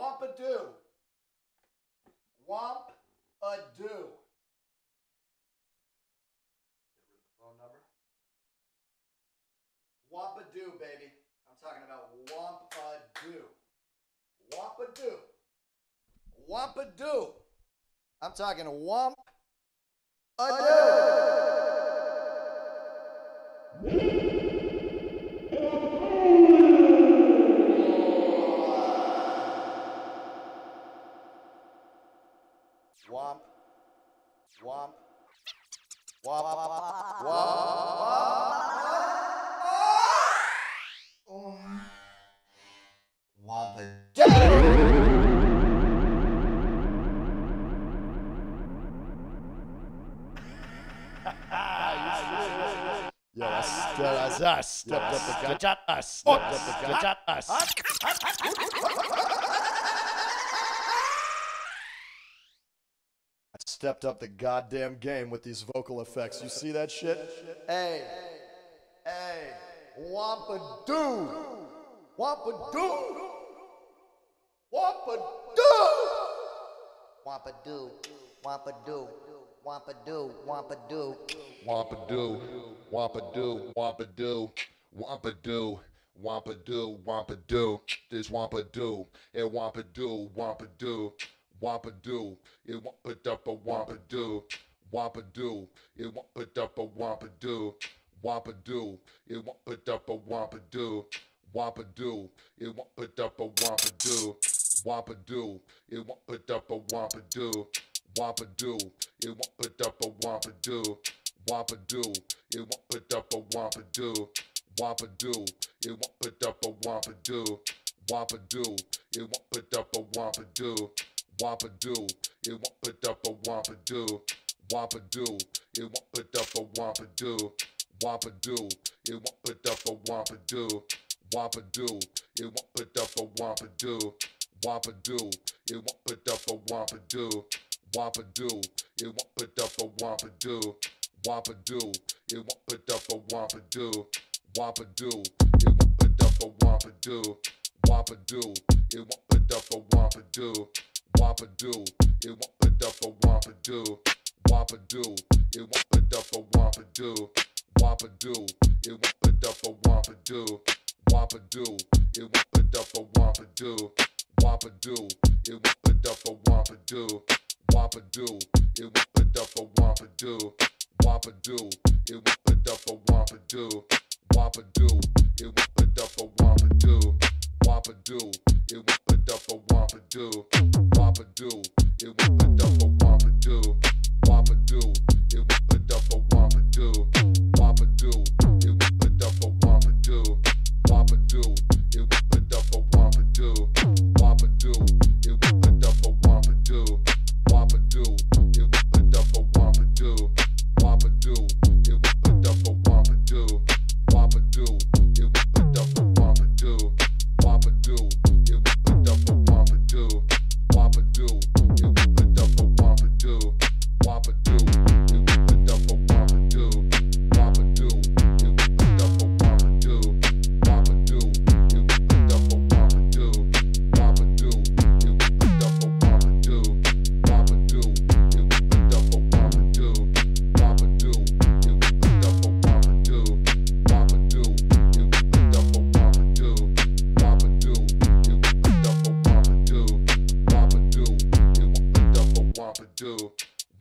Wampadoo. Wamp-a-doo. Phone number? Wampadoo, baby. I'm talking about Wampadoo. Wampadoo. Wampadoo. I'm talking Wamp Wah, wah, wah, wah, wah, wah, us, us, stepped up the gut, us, stepped up the gut, us. Stepped up the goddamn game with these vocal effects. You see that shit? Hey. Hey. Wampadoo. Wampadoo. Wampadoo. Wampadoo, wampadoo, wampadoo, wampadoo. Wampadoo, wampadoo, wampadoo, wampadoo, wampadoo, wampadoo. This wampadoo, and wampadoo, wampadoo, wampadoo. It wamped up a wampadoo, wampadoo. It wamped up a wampadoo, wampadoo. It wamped up a wampadoo, wampadoo. It wamped up a wampadoo, wampadoo. It wamped up a wampadoo, wampadoo. It wamped up a wampadoo. Wampadoo, it put up a wampadoo. Wampadoo, it put up a wampadoo. Wampadoo, it put up a wampadoo. Wampadoo, it won't put up a wampadoo. Wampadoo, it won't put up a wampadoo. Wampadoo, it won't put up a wampadoo. Wampadoo, it won't put up a wampadoo. Wampadoo, it won't put up a wampadoo. Wampadoo, it won't put up a wampadoo. Wampadoo, it won't put up a wampadoo. Wampadoo, it won't put up a wampadoo. Wampadoo, it won't put up a whopper do, it won't put up a whopper do, whopper do, it won't put up a whopper do, whopper do, it won't put up a whopper do, whopper do, it won't put up a whopper do, whopper do, it won't put up a whopper do, whopper do, it won't put up a whopper do, whopper do, it won't put up a whopper do, whopper do, it won't put up a whopper do, whopper do it whoop it up a whopper do, whopper do, it whoop it up a whopper do, whopper do, it whoop it up a whopper do, do.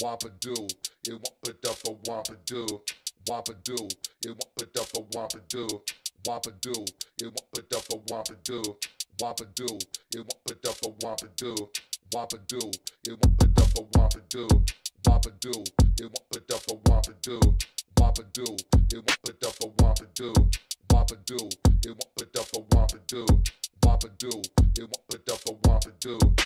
Wampadoo. Wampadoo, it won't put up a wampadoo. Wampadoo, it won't put up a wampadoo. Wampadoo, it won't put up a wampadoo. Wampadoo, it won't put up a wampadoo. Wampadoo, it won't put up a wampadoo. Wampadoo, it won't put up a wampadoo. Wampadoo, it won't put up a wampadoo. Wampadoo, it won't put up a wampadoo. Wampadoo, it won't put up a wampadoo. Wampadoo,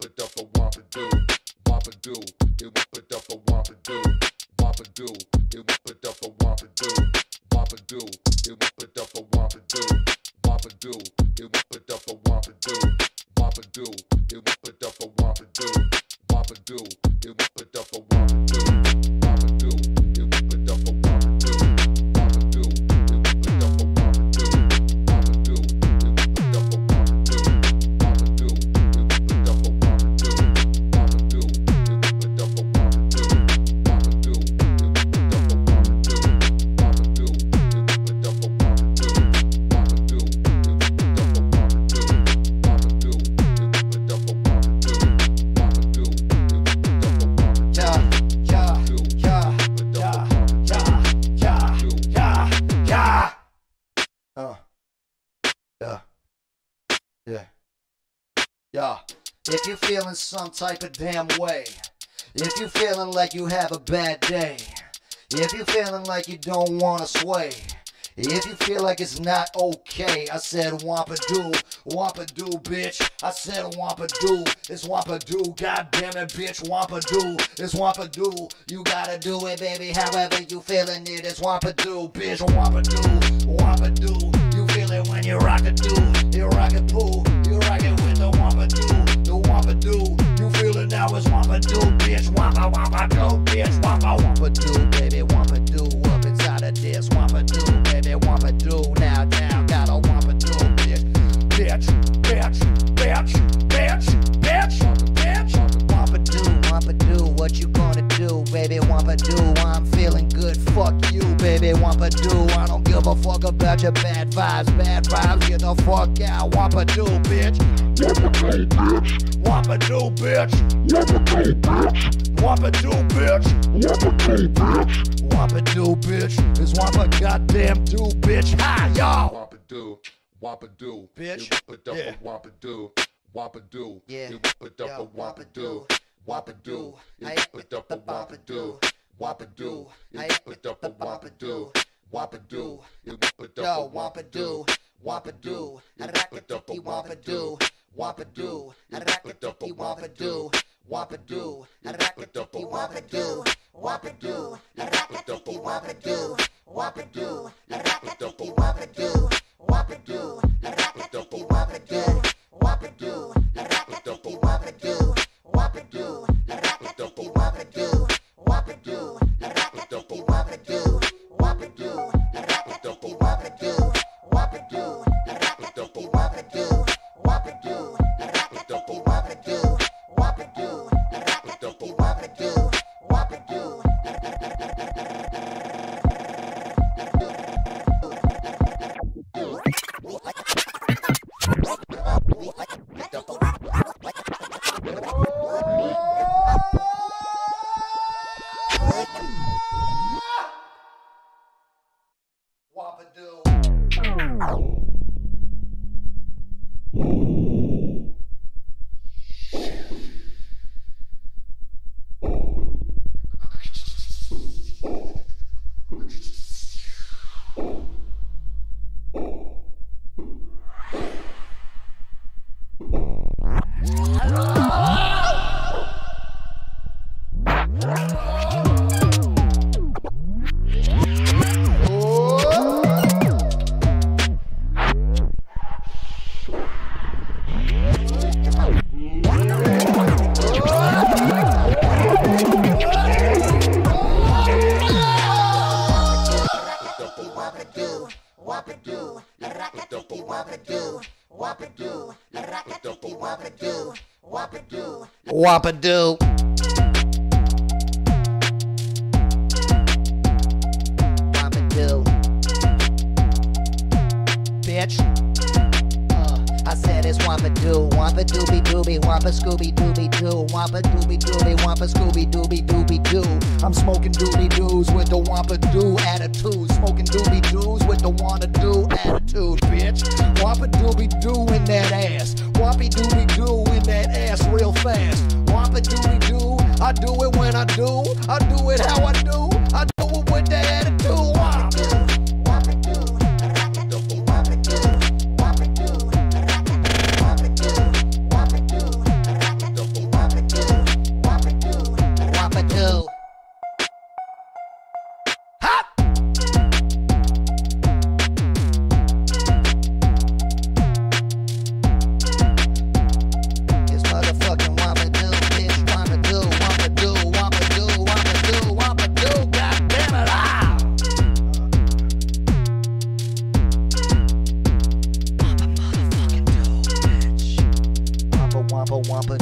wampadoo, wampadoo, wampadoo. some type of damn way, if you feeling like you have a bad day, if you feeling like you don't wanna sway, if you feel like it's not okay, I said wampadoo, wampadoo, bitch. I said wampadoo, it's wampadoo, god damn it, bitch. Wampadoo, it's wampadoo. You gotta do it, baby, however you feeling it. It's wampadoo, bitch. Wampadoo, wampadoo. You feel it when you rock a do, you rock a poo, you rock it with the wampadoo do. You feel it now, it's wampa do, bitch. Wampa, wampa do, bitch. Wampa, wampa do, bitch. Wapadoo. I don't give a fuck about your bad vibes, bad vibes. Get the fuck out, Wapadoo, bitch. Wapadoo, bitch. Wapadoo, bitch. Wapadoo, bitch. Wapadoo, bitch. Wapadoo, bitch. Wapadoo, bitch. It's Wapa goddamn do, bitch. Hi, y'all. Wapadoo, Wapadoo, bitch. Yeah. Wapadoo, Wapadoo. Yeah. Wapadoo. Wapadoo. Wapadoo. Wapadoo. Wapadoo. Wapadoo. Wapadoo wapadoo, yo, wapadoo, wapadoo, harakatuki wapadoo, wapadoo, harakatuki wapadoo, wapadoo, harakatuki wapadoo, wapadoo, harakatuki wapadoo, wapadoo, harakatuki wapadoo, wapadoo, harakatuki wapadoo. Wapadoo. Wapadoo. Wapadoo. Bitch. Uh, I said it's Wapadoo. Wampa dooby doobie. Wampa scooby dooby doo. Wampa dooby doobie. Wampa scooby dooby dooby doo. I'm smoking doobie doos with the Wampa doo attitude. Smoking doobie doos with the wanna do attitude, bitch. Wampa doobie doo I do it when I do. I do it how I do. Wampa